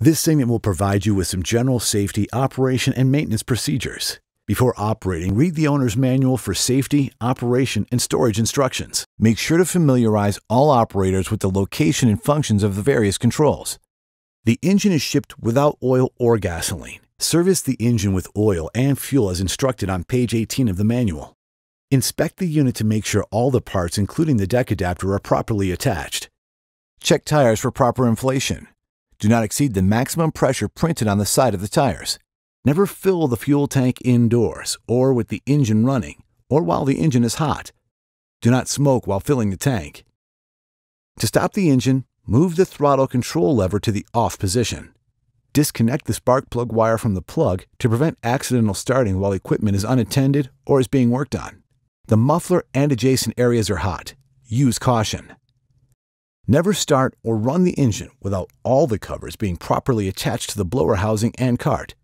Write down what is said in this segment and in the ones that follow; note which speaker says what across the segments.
Speaker 1: This segment will provide you with some general safety, operation, and maintenance procedures. Before operating, read the owner's manual for safety, operation, and storage instructions. Make sure to familiarize all operators with the location and functions of the various controls. The engine is shipped without oil or gasoline. Service the engine with oil and fuel as instructed on page 18 of the manual. Inspect the unit to make sure all the parts, including the deck adapter, are properly attached. Check tires for proper inflation. Do not exceed the maximum pressure printed on the side of the tires. Never fill the fuel tank indoors or with the engine running or while the engine is hot. Do not smoke while filling the tank. To stop the engine, move the throttle control lever to the off position. Disconnect the spark plug wire from the plug to prevent accidental starting while equipment is unattended or is being worked on. The muffler and adjacent areas are hot. Use caution. Never start or run the engine without all the covers being properly attached to the blower housing and cart.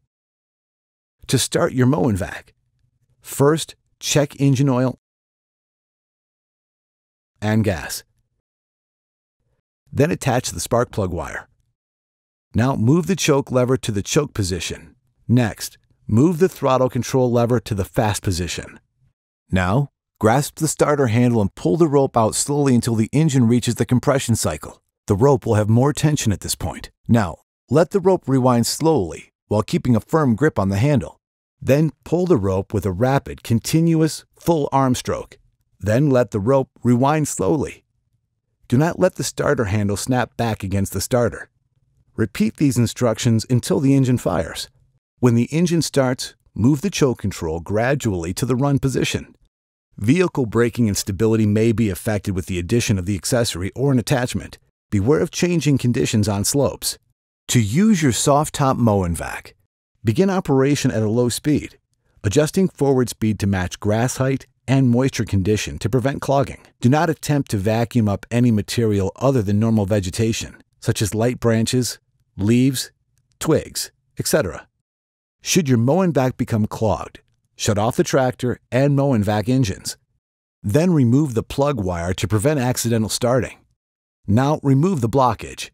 Speaker 1: To start your mow and vac, first check engine oil and gas. Then attach the spark plug wire. Now move the choke lever to the choke position. Next, move the throttle control lever to the fast position. Now, Grasp the starter handle and pull the rope out slowly until the engine reaches the compression cycle. The rope will have more tension at this point. Now, let the rope rewind slowly while keeping a firm grip on the handle. Then pull the rope with a rapid, continuous, full arm stroke. Then let the rope rewind slowly. Do not let the starter handle snap back against the starter. Repeat these instructions until the engine fires. When the engine starts, move the choke control gradually to the run position. Vehicle braking and stability may be affected with the addition of the accessory or an attachment. Beware of changing conditions on slopes. To use your soft top mow and vac, begin operation at a low speed, adjusting forward speed to match grass height and moisture condition to prevent clogging. Do not attempt to vacuum up any material other than normal vegetation, such as light branches, leaves, twigs, etc. Should your mow and vac become clogged, Shut off the tractor and mow and vac engines. Then remove the plug wire to prevent accidental starting. Now remove the blockage.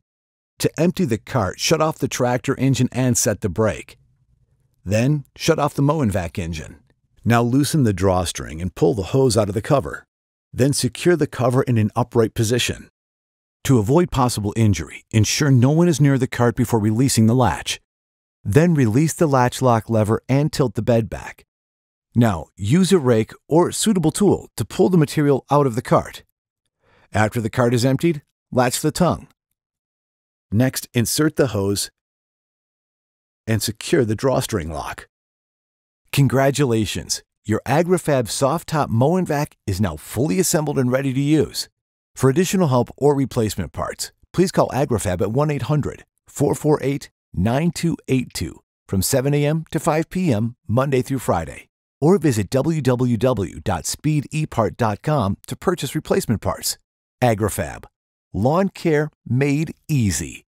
Speaker 1: To empty the cart, shut off the tractor engine and set the brake. Then shut off the mow and vac engine. Now loosen the drawstring and pull the hose out of the cover. Then secure the cover in an upright position. To avoid possible injury, ensure no one is near the cart before releasing the latch. Then release the latch lock lever and tilt the bed back. Now, use a rake or suitable tool to pull the material out of the cart. After the cart is emptied, latch the tongue. Next, insert the hose and secure the drawstring lock. Congratulations! Your AgriFab soft top mow and vac is now fully assembled and ready to use. For additional help or replacement parts, please call AgriFab at 1 800 448 9282 from 7 a.m. to 5 p.m. Monday through Friday or visit www.speedepart.com to purchase replacement parts. AgriFab, lawn care made easy.